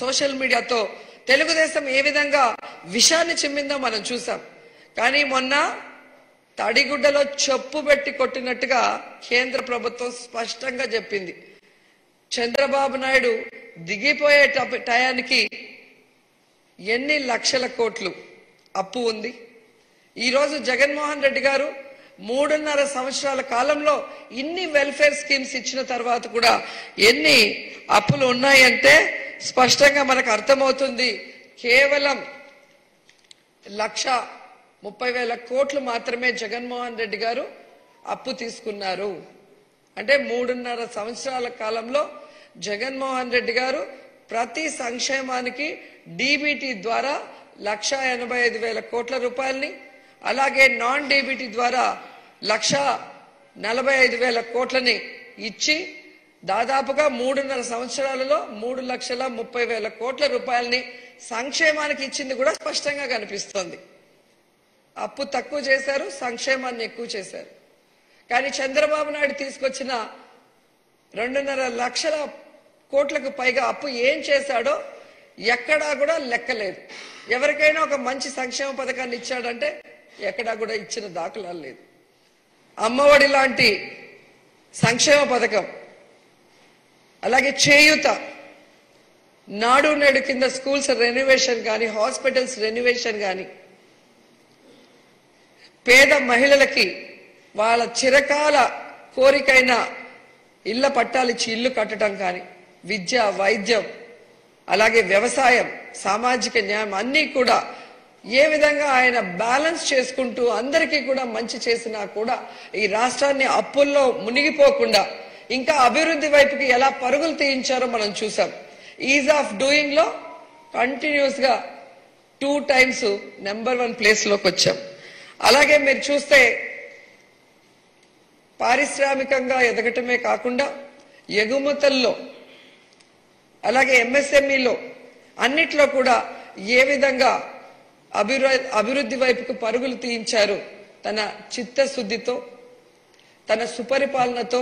Social మీడియాతో తెలుగుదేశం ఏ విధంగా విషాన్ని చిమ్మిందో మనం చూసాం. కానీ మొన్న తడిగుడ్డలో చెప్పు పెట్టి కొట్టినట్టుగా కేంద్ర ప్రభుత్వం స్పష్టంగా చెప్పింది. చంద్రబాబు నాయుడు దిగిపోయే టయానికి ఎన్ని లక్షల కోట్లు అప్పు ఉంది? ఈరోజు జగన్మోహన్ రెడ్డి గారు మూడున్నర సంవత్సరాల కాలంలో ఇన్ని వెల్ఫేర్ స్కీమ్స్ ఇచ్చిన తర్వాత కూడా ఎన్ని అప్పులు ఉన్నాయంటే స్పష్టంగా మనకు అర్థమవుతుంది కేవలం లక్ష ముప్పై వేల కోట్లు మాత్రమే జగన్మోహన్ రెడ్డి గారు అప్పు తీసుకున్నారు. అంటే మూడున్నర సంవత్సరాల కాలంలో జగన్మోహన్ రెడ్డి గారు ప్రతి సంక్షేమానికి డీబీటీ ద్వారా లక్ష ఎనభై ఐదు వేల కోట్ల రూపాయలని అలాగే నాన్ డీబీటీ ద్వారా లక్ష నలభై ఐదు వేల కోట్లని ఇచ్చి దాదాపుగా మూడున్నర సంవత్సరాలలో మూడు లక్షల ముప్పై వేల కోట్ల రూపాయలని సంక్షేమానికి ఇచ్చింది కూడా స్పష్టంగా కనిపిస్తోంది. అప్పు తక్కువ చేశారు సంక్షేమాన్ని ఎక్కువ చేశారు. కానీ చంద్రబాబు నాయుడు తీసుకొచ్చిన రెండున్నర లక్షల కోట్లకు పైగా అప్పు ఏం చేశాడో ఎక్కడా కూడా లెక్కలేదు. ఎవరికైనా ఒక మంచి సంక్షేమ పథకాన్ని ఇచ్చాడంటే ఎక్కడా కూడా ఇచ్చిన దాఖలాలు లేదు. అమ్మఒడి లాంటి సంక్షేమ పథకం అలాగే చేయూత. నాడు నేడు కింద స్కూల్స్ రెనోవేషన్ కానీ హాస్పిటల్స్ రెనోవేషన్ కానీ పేద మహిళలకి వాళ్ళ చిరకాల కోరికైన ఇళ్ళ పట్టాలిచ్చి ఇల్లు కట్టడం కానీ విద్య వైద్యం అలాగే వ్యవసాయం సామాజిక న్యాయం అన్నీ కూడా ఏ విధంగా ఆయన బ్యాలెన్స్ చేసుకుంటూ అందరికీ కూడా మంచి చేసినా కూడా ఈ రాష్ట్రాన్ని అప్పుల్లో మునిగిపోకుండా ఇంకా అభివృద్ధి వైపుకి ఎలా పరుగులు తీయించారో మనం చూసాం ఈజ్ ఆఫ్ డూయింగ్లో కంటిన్యూస్గా టూ టైమ్స్ నెంబర్ వన్ ప్లేస్లోకి వచ్చాం. అలాగే మీరు చూస్తే పారిశ్రామికంగా ఎదగటమే కాకుండా ఎగుమతుల్లో అలాగే ఎంఎస్ఎంఈలో అన్నిట్లో కూడా ఏ విధంగా అభివృద్ధి అభివృద్ధి వైపుకు పరుగులు తీయించారు తన చిత్తశుద్ధితో తన సుపరిపాలనతో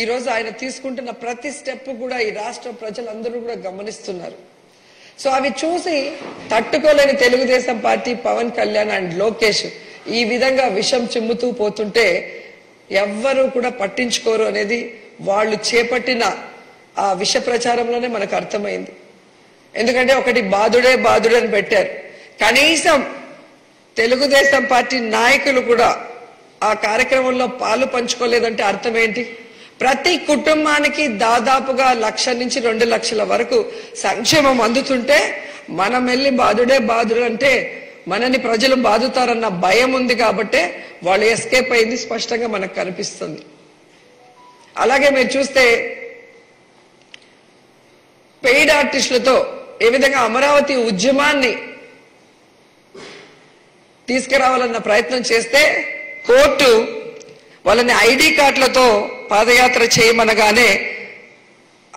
ఈరోజు ఆయన తీసుకుంటున్న ప్రతి స్టెప్ కూడా ఈ రాష్ట్ర ప్రజలందరూ కూడా గమనిస్తున్నారు. సో అవి చూసి తట్టుకోలేని తెలుగుదేశం పార్టీ పవన్ కళ్యాణ్ అండ్ లోకేష్ ఈ విధంగా విషం చిమ్ముతూ పోతుంటే ఎవ్వరూ కూడా పట్టించుకోరు అనేది వాళ్ళు చేపట్టిన ఆ విష ప్రచారంలోనే మనకు అర్థమైంది. ఎందుకంటే ఒకటి బాధుడే బాధుడే అని పెట్టారు. కనీసం తెలుగుదేశం పార్టీ నాయకులు కూడా ఆ కార్యక్రమంలో పాలు పంచుకోలేదంటే అర్థం ఏంటి? ప్రతి కుటుంబానికి దాదాపుగా లక్ష నుంచి రెండు లక్షల వరకు సంక్షేమం అందుతుంటే మనం వెళ్ళి బాధుడే బాధుడు అంటే మనని ప్రజలు బాధుతారన్న భయం ఉంది కాబట్టే వాళ్ళు ఎస్కేప్ అయింది స్పష్టంగా మనకు కనిపిస్తుంది. అలాగే మీరు చూస్తే పెయిడ్ ఆర్టిస్టులతో ఏ విధంగా అమరావతి ఉద్యమాన్ని తీసుకురావాలన్న ప్రయత్నం చేస్తే కోర్టు వాళ్ళని ఐడి కార్డులతో పాదయాత్ర చేయమనగానే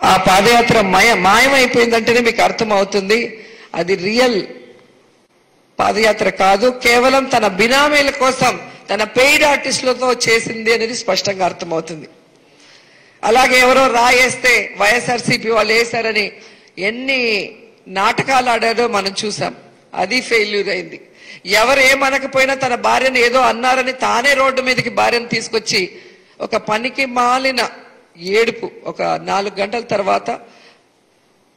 ఆ పాదయాత్ర మయ మాయమైపోయిందంటేనే మీకు అర్థమవుతుంది. అది రియల్ పాదయాత్ర కాదు కేవలం తన బినామీల కోసం తన పెయిడ్ ఆర్టిస్టులతో చేసింది అనేది స్పష్టంగా అర్థమవుతుంది. అలాగే ఎవరో రాయేస్తే వైఎస్ఆర్సీపీ వాళ్ళు వేశారని ఎన్ని నాటకాలు ఆడారో మనం చూసాం. అది ఫెయిల్యూర్ అయింది. ఎవరు ఏమనకపోయినా తన భార్యను ఏదో అన్నారని తానే రోడ్డు మీదకి భార్యను తీసుకొచ్చి ఒక పనికి మాలిన ఏడుపు ఒక నాలుగు గంటల తర్వాత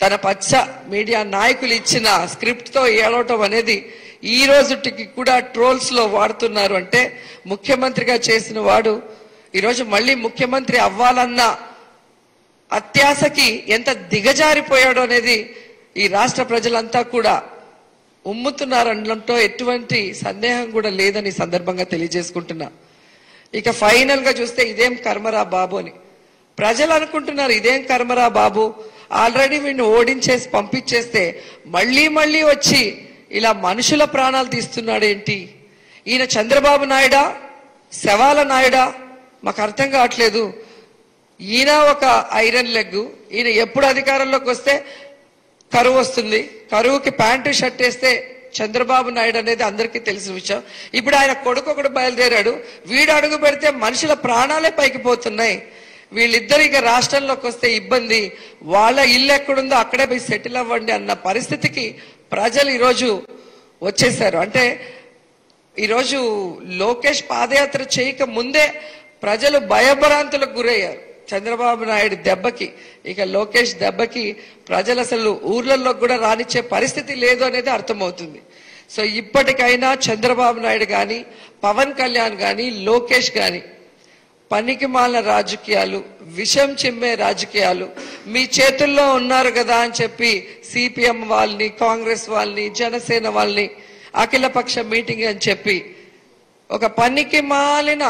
తన పచ్చ మీడియా నాయకులు ఇచ్చిన స్క్రిప్ట్తో ఏడవటం అనేది ఈ రోజుకి కూడా ట్రోల్స్లో వాడుతున్నారు. అంటే ముఖ్యమంత్రిగా చేసిన వాడు ఈరోజు మళ్ళీ ముఖ్యమంత్రి అవ్వాలన్న అత్యాశకి ఎంత దిగజారిపోయాడో అనేది ఈ రాష్ట్ర ప్రజలంతా కూడా ఉమ్ముతున్నారనడంతో ఎటువంటి సందేహం కూడా లేదని సందర్భంగా తెలియజేసుకుంటున్నా. ఇక ఫైనల్గా చూస్తే ఇదేం కర్మరా బాబు అని. ప్రజలు అనుకుంటున్నారు ఇదేం కర్మరా బాబు? ఆల్రెడీ వీడిని ఓడించేసి పంపించేస్తే మళ్ళీ మళ్ళీ వచ్చి ఇలా మనుషుల ప్రాణాలు తీస్తున్నాడు ఏంటి ఈయన చంద్రబాబు నాయుడా? శవాల నాయుడా? మాకు అర్థం కావట్లేదు. ఈయన ఒక ఐరన్ లెగ్ ఈయన ఎప్పుడు అధికారంలోకి వస్తే కరువు వస్తుంది. కరువుకి ప్యాంటు షర్ట్ వేస్తే చంద్రబాబు నాయుడు అనేది అందరికీ తెలిసిన విషయం. ఇప్పుడు ఆయన కొడుకు ఒకడు బయలుదేరాడు. వీడు అడుగు పెడితే మనుషుల ప్రాణాలే పైకి పోతున్నాయి. వీళ్ళిద్దరు ఇక రాష్ట్రంలోకి వస్తే ఇబ్బంది. వాళ్ళ ఇల్లు ఎక్కడుందో అక్కడే పోయి సెటిల్ అవ్వండి అన్న పరిస్థితికి ప్రజలు ఈరోజు వచ్చేసారు అంటే ఈరోజు లోకేష్ పాదయాత్ర చేయక ముందే ప్రజలు భయభ్రాంతులకు గురయ్యారు. చంద్రబాబు నాయుడు దెబ్బకి ఇక లోకేష్ దెబ్బకి ప్రజలు అసలు ఊర్లలో కూడా రానిచ్చే పరిస్థితి లేదు అనేది అర్థమవుతుంది. సో ఇప్పటికైనా చంద్రబాబు నాయుడు కానీ పవన్ కళ్యాణ్ కానీ లోకేష్ కానీ పనికిమాలిన రాజకీయాలు విషం చిమ్మే రాజకీయాలు మీ చేతుల్లో ఉన్నారు కదా అని చెప్పి సిపిఎం వాళ్ళని కాంగ్రెస్ వాళ్ళని జనసేన వాళ్ళని అఖిలపక్ష మీటింగ్ అని చెప్పి ఒక పనికి మాలిన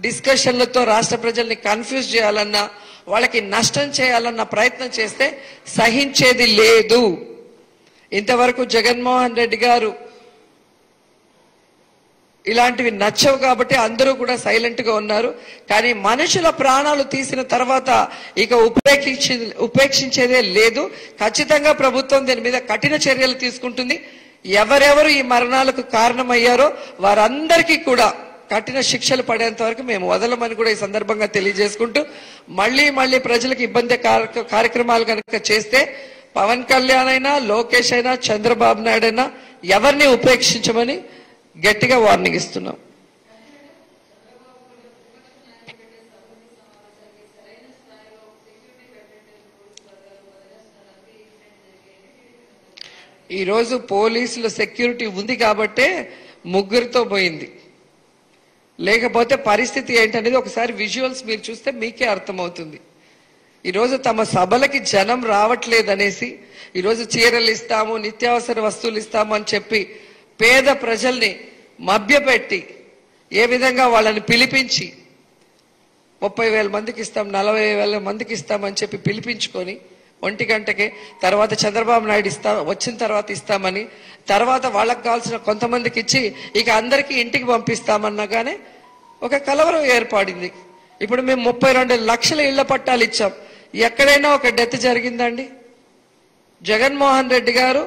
డిస్కషన్లతో రాష్ట్ర ప్రజల్ని కన్ఫ్యూజ్ చేయాలన్నా వాళ్ళకి నష్టం చేయాలన్న ప్రయత్నం చేస్తే సహించేది లేదు. ఇంతవరకు జగన్మోహన్ రెడ్డి గారు ఇలాంటివి నచ్చవు కాబట్టి అందరూ కూడా సైలెంట్గా ఉన్నారు. కానీ మనుషుల ప్రాణాలు తీసిన తర్వాత ఇక ఉపేక్షించి ఉపేక్షించేదే లేదు. ఖచ్చితంగా ప్రభుత్వం దీని మీద కఠిన చర్యలు తీసుకుంటుంది. ఎవరెవరు ఈ మరణాలకు కారణమయ్యారో వారందరికీ కూడా కఠిన శిక్షలు పడేంత వరకు మేము వదలమని కూడా ఈ సందర్భంగా తెలియజేసుకుంటూ మళ్ళీ మళ్ళీ ప్రజలకు ఇబ్బంది కార్యక్రమాలు కనుక చేస్తే పవన్ కళ్యాణ్ అయినా లోకేష్ అయినా చంద్రబాబు నాయుడు అయినా ఎవరిని ఉపేక్షించమని గట్టిగా వార్నింగ్ ఇస్తున్నాం. ఈరోజు పోలీసుల సెక్యూరిటీ ఉంది కాబట్టే ముగ్గురితో పోయింది. లేకపోతే పరిస్థితి ఏంటనేది ఒకసారి విజువల్స్ మీరు చూస్తే మీకే అర్థమవుతుంది. ఈరోజు తమ సభలకి జనం రావట్లేదనేసి ఈరోజు చీరలు ఇస్తాము నిత్యావసర వస్తువులు ఇస్తాము అని చెప్పి పేద ప్రజల్ని మభ్యపెట్టి ఏ విధంగా వాళ్ళని పిలిపించి ముప్పై వేల మందికి ఇస్తాం నలభై వేల మందికి ఇస్తామని చెప్పి పిలిపించుకొని ఒంటి గంటకే. తర్వాత చంద్రబాబు నాయుడు ఇస్తా వచ్చిన తర్వాత ఇస్తామని తర్వాత వాళ్ళకి కావాల్సిన కొంతమందికి ఇచ్చి ఇక అందరికీ ఇంటికి పంపిస్తామన్నగానే ఒక కలవరం ఏర్పడింది. ఇప్పుడు మేము ముప్పై రెండు లక్షల ఇళ్ళ పట్టాలు ఇచ్చాం. ఎక్కడైనా ఒక డెత్ జరిగిందండి? జగన్మోహన్ రెడ్డి గారు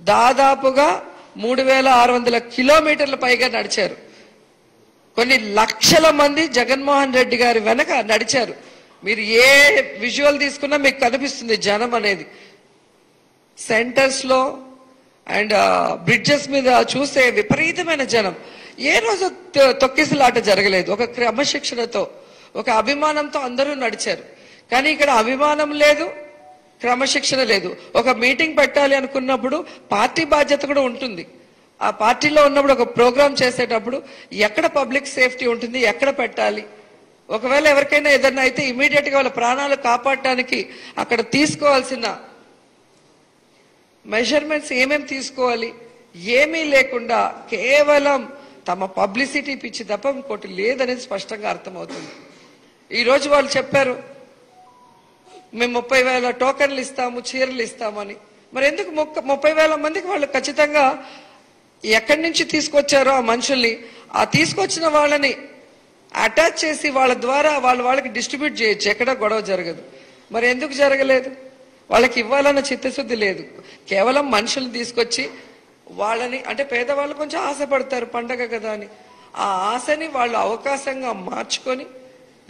దాదాపుగా మూడు వేల ఆరు వందల కిలోమీటర్ల పైగా నడిచారు. కొన్ని లక్షల మంది జగన్మోహన్ రెడ్డి గారి వెనక నడిచారు. మీరు ఏ విజువల్ తీసుకున్నా మీకు కనిపిస్తుంది జనం అనేది. సెంటర్స్లో అండ్ బ్రిడ్జెస్ మీద చూస్తే విపరీతమైన జనం. ఏ రోజు తొ- తొక్కిసలాట జరగలేదు. ఒక క్రమశిక్షణతో ఒక అభిమానంతో అందరూ నడిచారు. కానీ ఇక్కడ అభిమానం లేదు క్రమశిక్షణ లేదు. ఒక మీటింగ్ పెట్టాలి అనుకున్నప్పుడు పార్టీ బాధ్యత కూడా ఉంటుంది. ఆ పార్టీలో ఉన్నప్పుడు ఒక ప్రోగ్రామ్ చేసేటప్పుడు ఎక్కడ పబ్లిక్ సేఫ్టీ ఉంటుంది ఎక్కడ పెట్టాలి ఒకవేళ ఎవరికైనా ఏదైనా అయితే ఇమీడియట్గా వాళ్ళ ప్రాణాలు కాపాడటానికి అక్కడ తీసుకోవాల్సిన మెజర్మెంట్స్ ఏమేమి తీసుకోవాలి ఏమీ లేకుండా కేవలం తమ పబ్లిసిటీ పిచ్చి తప్ప ఇంకోటి లేదనేది స్పష్టంగా అర్థమవుతుంది. ఈరోజు వాళ్ళు చెప్పారు మేము ముప్పై వేల టోకన్లు ఇస్తాము చీరలు ఇస్తామని మరి ఎందుకు మొక్క ముప్పై వేల మందికి వాళ్ళు ఖచ్చితంగా ఎక్కడి నుంచి తీసుకొచ్చారో ఆ మనుషుల్ని ఆ తీసుకొచ్చిన వాళ్ళని అటాచ్ చేసి వాళ్ళ ద్వారా వాళ్ళ వాళ్ళకి డిస్ట్రిబ్యూట్ చేయొచ్చు. ఎక్కడ గొడవ జరగదు. మరి ఎందుకు జరగలేదు? వాళ్ళకి ఇవ్వాలన్న చిత్తశుద్ధి లేదు. కేవలం మనుషులు తీసుకొచ్చి వాళ్ళని అంటే పేదవాళ్ళు కొంచెం ఆశపడతారు పండగ కదా అని. ఆ ఆశని వాళ్ళు అవకాశంగా మార్చుకొని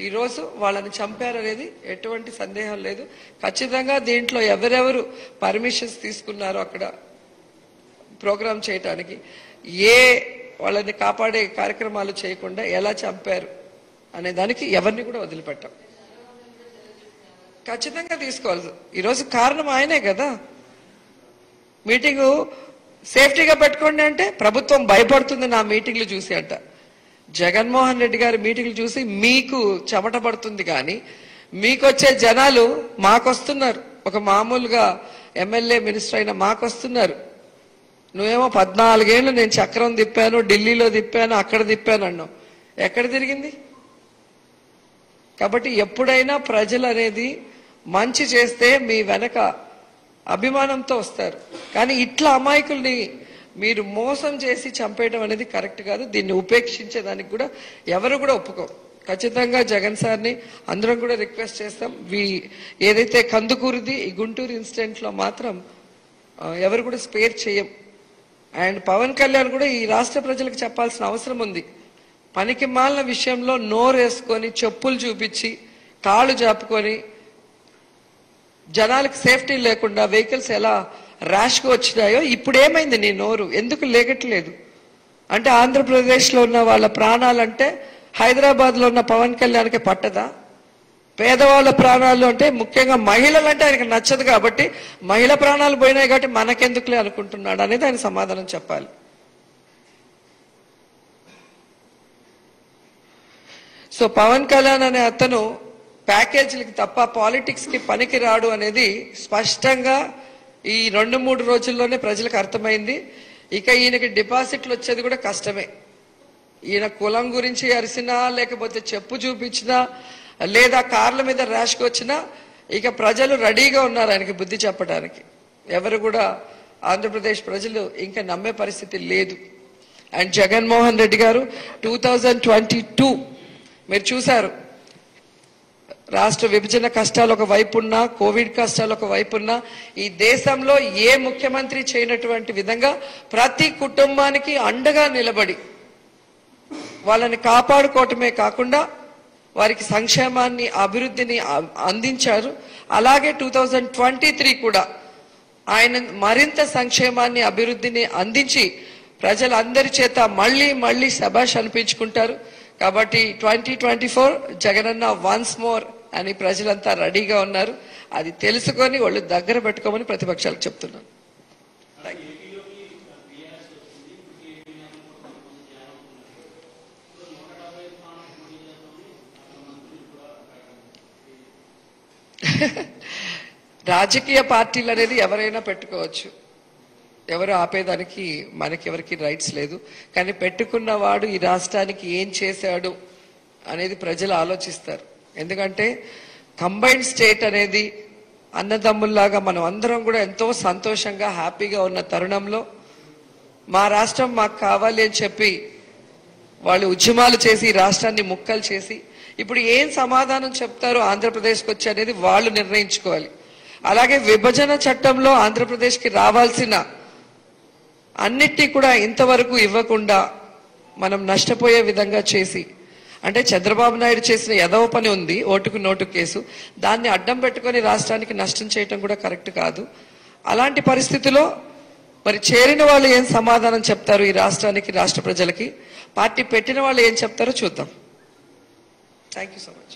ఈరోజు వాళ్ళని చంపారనేది ఎటువంటి సందేహం లేదు. ఖచ్చితంగా దీంట్లో ఎవరెవరు పర్మిషన్స్ తీసుకున్నారో అక్కడ ప్రోగ్రామ్ చేయటానికి ఏ వాళ్ళని కాపాడే కార్యక్రమాలు చేయకుండా ఎలా చంపారు అనే దానికి ఎవరిని కూడా వదిలిపెట్టాం. ఖచ్చితంగా తీసుకోవాలి. ఈరోజు కారణం ఆయనే కదా. మీటింగు సేఫ్టీగా పెట్టుకోండి అంటే ప్రభుత్వం భయపడుతుంది నా మీటింగ్లు చూసి అంట. జగన్మోహన్ రెడ్డి గారి మీటింగ్లు చూసి మీకు చెమట పడుతుంది కానీ మీకొచ్చే జనాలు మాకొస్తున్నారు. ఒక మామూలుగా ఎమ్మెల్యే మినిస్టర్ అయిన మాకొస్తున్నారు. నువ్వేమో పద్నాలుగేళ్ళు నేను చక్రం తిప్పాను ఢిల్లీలో తిప్పాను అక్కడ తిప్పాను అన్నావు. ఎక్కడ తిరిగింది? కాబట్టి ఎప్పుడైనా ప్రజలు అనేది మంచి చేస్తే మీ వెనక అభిమానంతో వస్తారు. కానీ ఇట్లా అమాయకుల్ని మీరు మోసం చేసి చంపేయడం అనేది కరెక్ట్ కాదు. దీన్ని ఉపేక్షించేదానికి కూడా ఎవరు కూడా ఒప్పుకో ఖచ్చితంగా జగన్ సార్ని అందరం కూడా రిక్వెస్ట్ చేస్తాం. వీ ఏదైతే కందుకూరిది ఈ గుంటూరు ఇన్సిడెంట్లో మాత్రం ఎవరు కూడా స్పేర్ చేయం అండ్ పవన్ కళ్యాణ్ కూడా ఈ రాష్ట్ర ప్రజలకు చెప్పాల్సిన అవసరం ఉంది. పనికి మాలిన విషయంలో నోరేసుకొని చెప్పులు చూపించి కాళ్ళు జాపుకొని జనాలకు సేఫ్టీ లేకుండా వెహికల్స్ ఎలా ర్యాష్గా వచ్చినాయో ఇప్పుడు ఏమైంది నీ నోరు? ఎందుకు లేగట్లేదు? అంటే ఆంధ్రప్రదేశ్లో ఉన్న వాళ్ళ ప్రాణాలంటే హైదరాబాద్లో ఉన్న పవన్ కళ్యాణ్కి పట్టదా? పేదవాళ్ళ ప్రాణాలు అంటే ముఖ్యంగా మహిళలు అంటే ఆయనకు నచ్చదు కాబట్టి మహిళ ప్రాణాలు పోయినాయి కాబట్టి మనకెందుకులే అనుకుంటున్నాడు అనేది ఆయన సమాధానం చెప్పాలి. సో పవన్ కళ్యాణ్ అనే అతను ప్యాకేజీలకి తప్ప పాలిటిక్స్కి పనికి రాడు అనేది స్పష్టంగా ఈ రెండు మూడు రోజుల్లోనే ప్రజలకు అర్థమైంది. ఇక ఈయనకి డిపాజిట్లు వచ్చేది కూడా కష్టమే. ఈయన కులం గురించి అరిసినా లేకపోతే చెప్పు చూపించినా లేదా కార్ల మీద ర్యాష్కి వచ్చినా ఇక ప్రజలు రెడీగా ఉన్నారు ఆయనకి బుద్ధి చెప్పడానికి. ఎవరు కూడా ఆంధ్రప్రదేశ్ ప్రజలు ఇంకా నమ్మే పరిస్థితి లేదు. అండ్ జగన్మోహన్ రెడ్డి గారు టూ థౌజండ్ ట్వంటీ టూ మీరు చూశారు. రాష్ట్ర విభజన కష్టాలు ఒక వైపు ఉన్నా కోవిడ్ కష్టాలు ఒక వైపు ఉన్నా ఈ దేశంలో ఏ ముఖ్యమంత్రి చేయనటువంటి విధంగా ప్రతి కుటుంబానికి అండగా నిలబడి వాళ్ళని కాపాడుకోవటమే కాకుండా వారికి సంక్షేమాన్ని అభివృద్ధిని అందించారు. అలాగే టూ థౌజండ్ ట్వంటీ త్రీ కూడా ఆయన మరింత సంక్షేమాన్ని అభివృద్ధిని అందించి ప్రజలందరి చేత మళ్ళీ మళ్ళీ శబాష్ అనిపించుకుంటారు. కాబట్టి twenty twenty four Jagananna once more అని ప్రజలంతా రెడీగా ఉన్నారు. అది తెలుసుకొని వాళ్ళు దగ్గర పెట్టుకోమని ప్రతిపక్షాలకు చెప్తున్నాను. రాజకీయ పార్టీలు అనేది ఎవరైనా పెట్టుకోవచ్చు. ఎవరు ఆపేదానికి మనకి ఎవరికి రైట్స్ లేదు. కానీ పెట్టుకున్నవాడు ఈ రాష్ట్రానికి ఏం చేశాడు అనేది ప్రజలు ఆలోచిస్తారు. ఎందుకంటే కంబైన్డ్ స్టేట్ అనేది అన్నదమ్ముల్లాగా మనం అందరం కూడా ఎంతో సంతోషంగా హ్యాపీగా ఉన్న తరుణంలో మా రాష్ట్రం మాకు కావాలి అని చెప్పి వాళ్ళు ఉద్యమాలు చేసి రాష్ట్రాన్ని ముక్కలు చేసి ఇప్పుడు ఏం సమాధానం చెప్తారో ఆంధ్రప్రదేశ్కి వచ్చి అనేది వాళ్ళు నిర్ణయించుకోవాలి. అలాగే విభజన చట్టంలో ఆంధ్రప్రదేశ్కి రావాల్సిన అన్నిటి కూడా ఇంతవరకు ఇవ్వకుండా మనం నష్టపోయే విధంగా చేసి అంటే చంద్రబాబు నాయుడు చేసిన ఎదవ పని ఉంది ఓటుకు నోటు కేసు దాన్ని అడ్డం పెట్టుకొని రాష్ట్రానికి నష్టం చేయటం కూడా కరెక్ట్ కాదు. అలాంటి పరిస్థితిలో మరి చేరిన వాళ్ళు ఏం సమాధానం చెప్తారు ఈ రాష్ట్రానికి రాష్ట్ర ప్రజలకి? పార్టీ పెట్టిన వాళ్ళు ఏం చెప్తారో చూద్దాం. Thank you so much